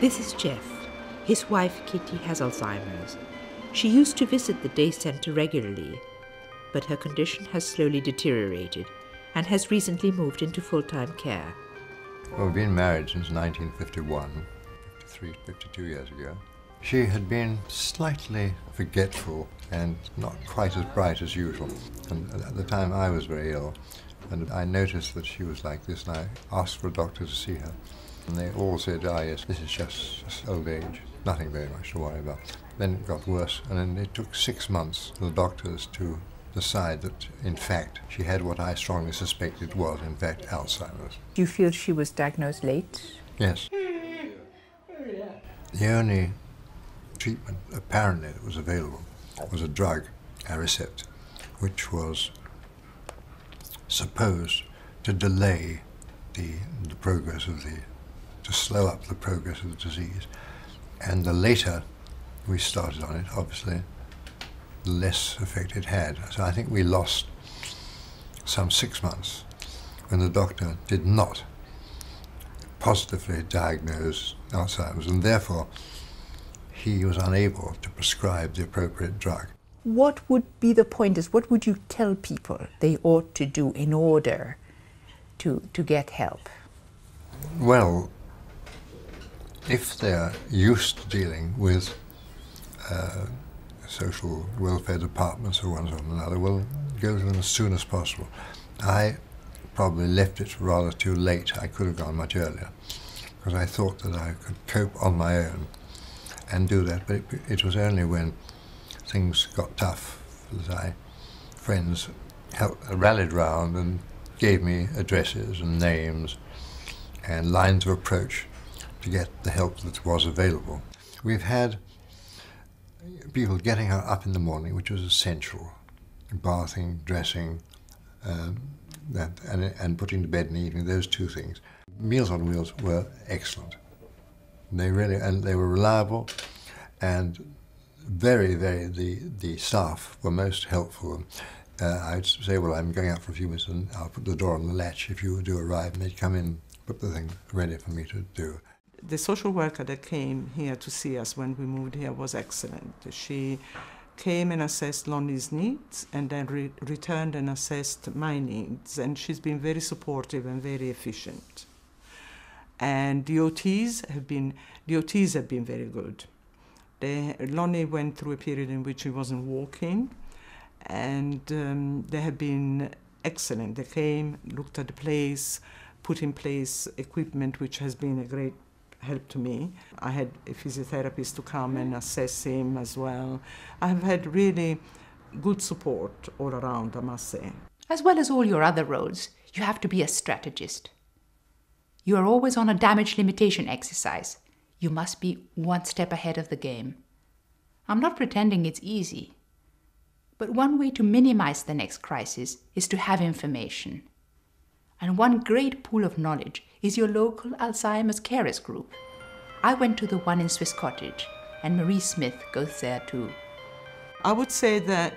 This is Jeff. His wife, Kitty, has Alzheimer's. She used to visit the day center regularly, but her condition has slowly deteriorated and has recently moved into full time care. Well, we've been married since 1951, 53, 52 years ago. She had been slightly forgetful and not quite as bright as usual. And at the time I was very ill, and I noticed that she was like this, and I asked for a doctor to see her. And they all said, ah, yes, this is just, just old age, nothing very much to worry about. Then it got worse, and then it took six months for the doctors to decide that, in fact, she had what I strongly suspected was, in fact, Alzheimer's. Do you feel she was diagnosed late? Yes. The only treatment apparently that was available was a drug, Aricept, which was supposed to delay the, the progress of the, to slow up the progress of the disease. And the later we started on it, obviously, the less effect it had. So I think we lost some six months when the doctor did not positively diagnose Alzheimer's, and therefore he was unable to prescribe the appropriate drug. What would be the point is What would you tell people they ought to do in order to, to get help? Well, if they're used to dealing with uh, social welfare departments or one sort or another, well, go to them as soon as possible. I probably left it rather too late. I could have gone much earlier because I thought that I could cope on my own and do that. But it, it was only when things got tough that I, friends helped, rallied round and gave me addresses and names and lines of approach to get the help that was available. We've had people getting her up in the morning, which was essential, bathing, dressing, um, that, and, and putting to bed in the evening, those two things. Meals on Wheels were excellent. They really, and they were reliable, and very, very, the, the staff were most helpful. Uh, I'd say, well, I'm going out for a few minutes and I'll put the door on the latch if you do arrive, and they'd come in, put the thing ready for me to do. The social worker that came here to see us when we moved here was excellent. She came and assessed Lonnie's needs and then re- returned and assessed my needs, and she's been very supportive and very efficient. And the OTs have been the OTs have been very good. They, Lonnie went through a period in which he wasn't walking, and um, they have been excellent. They came, looked at the place, put in place equipment, which has been a great help to me. I had a physiotherapist to come and assess him as well. I have had really good support all around, I must say. As well as all your other roles, you have to be a strategist. You are always on a damage limitation exercise. You must be one step ahead of the game. I'm not pretending it's easy. But one way to minimize the next crisis is to have information. And one great pool of knowledge is your local Alzheimer's carers group. I went to the one in Swiss Cottage, and Marie Smith goes there too. I would say that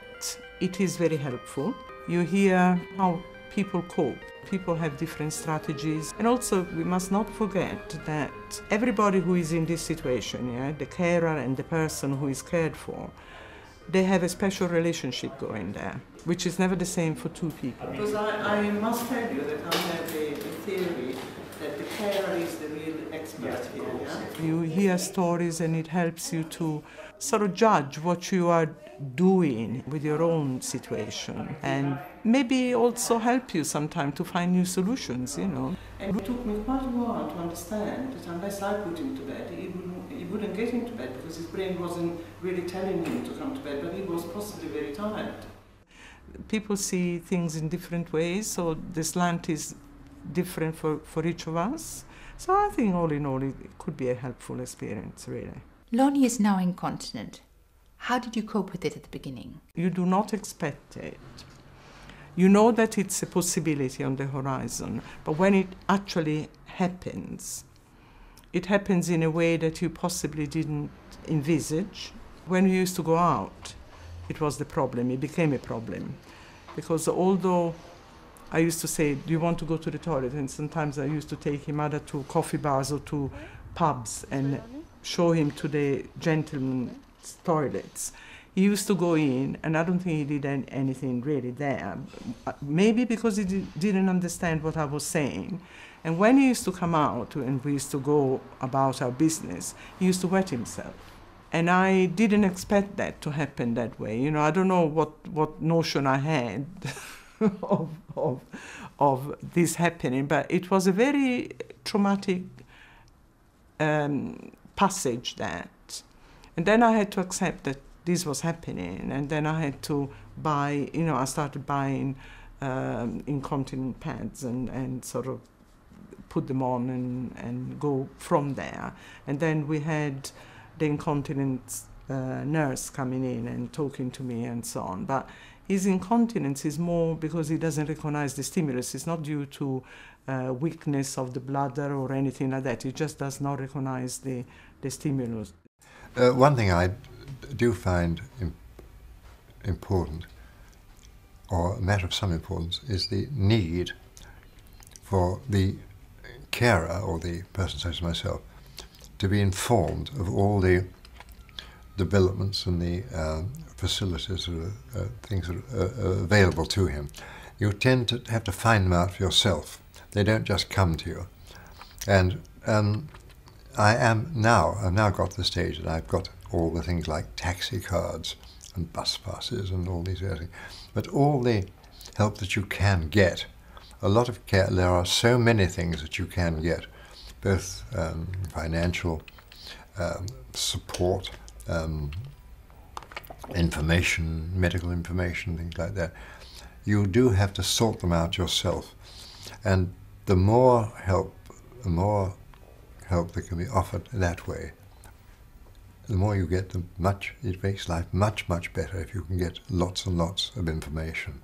it is very helpful. You hear how people cope. People have different strategies. And also, we must not forget that everybody who is in this situation, yeah, the carer and the person who is cared for, they have a special relationship going there, which is never the same for two people. Because I, I must tell you that I have a, a theory that the carer is the You hear stories and it helps you to sort of judge what you are doing with your own situation and maybe also help you sometime to find new solutions, you know. And it took me quite a while to understand that unless I put him to bed, he wouldn't, he wouldn't get into bed because his brain wasn't really telling him to come to bed, but he was possibly very tired. People see things in different ways, so the slant is different for, for each of us. So I think all in all, it could be a helpful experience, really. Lonnie is now incontinent. How did you cope with it at the beginning? You do not expect it. You know that it's a possibility on the horizon, but when it actually happens, it happens in a way that you possibly didn't envisage. When you used to go out, it was the problem, it became a problem. Because although I used to say, Do you want to go to the toilet? And sometimes I used to take him either to coffee bars or to pubs and show him to the gentlemen's toilets. He used to go in, and I don't think he did an- anything really there. Maybe because he di- didn't understand what I was saying. And when he used to come out and we used to go about our business, he used to wet himself. And I didn't expect that to happen that way. You know, I don't know what, what notion I had of, of, of this happening, but it was a very traumatic um, passage that. And then I had to accept that this was happening, and then I had to buy, you know, I started buying um, incontinent pads and, and sort of put them on and, and go from there. And then we had the incontinence uh, nurse coming in and talking to me and so on. But his incontinence is more because he doesn't recognize the stimulus. It's not due to uh, weakness of the bladder or anything like that. He just does not recognize the, the stimulus. Uh, one thing I do find im- important, or a matter of some importance, is the need for the carer or the person such as myself to be informed of all the developments and the uh, facilities or uh, things that are uh, available to him. You tend to have to find them out for yourself. They don't just come to you. And um, I am now, I've now got to the stage that I've got all the things like taxi cards and bus passes and all these other things. But all the help that you can get, a lot of care, there are so many things that you can get, both um, financial um, support, um, information, medical information, things like that. You do have to sort them out yourself. And the more help, the more help that can be offered that way, the more you get, the much it makes life much much better if you can get lots and lots of information.